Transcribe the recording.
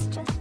It's just